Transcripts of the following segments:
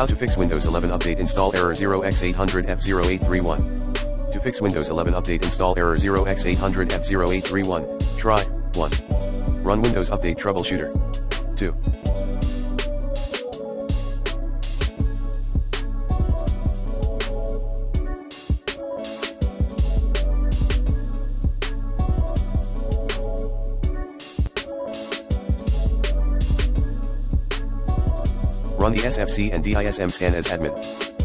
How to fix Windows 11 update install error 0x800F0831. To fix Windows 11 update install error 0x800F0831, try 1. Run Windows Update Troubleshooter. 2. Run the SFC and DISM scan as admin.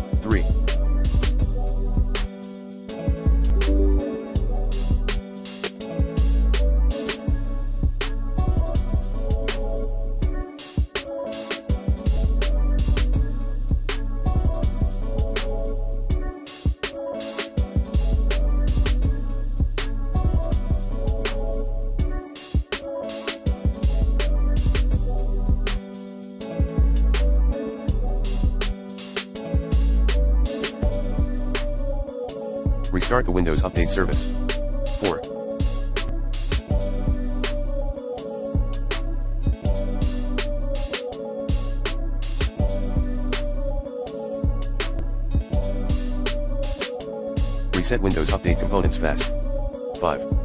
Restart the Windows Update service. 4. Reset Windows Update components fast. 5.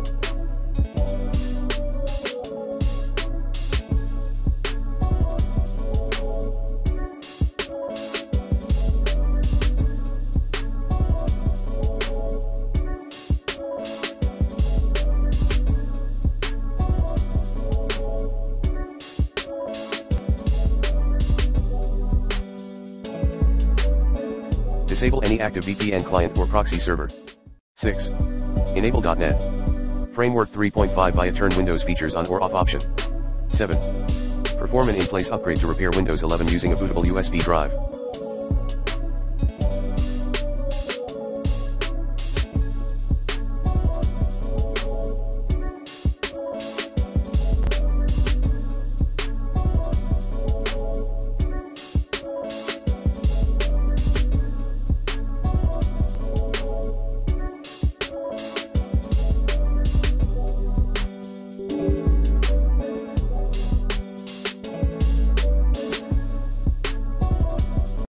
Disable any active VPN client or proxy server. 6. Enable .NET. Framework 3.5 via turn Windows features on or off option. 7. Perform an in-place upgrade to repair Windows 11 using a bootable USB drive.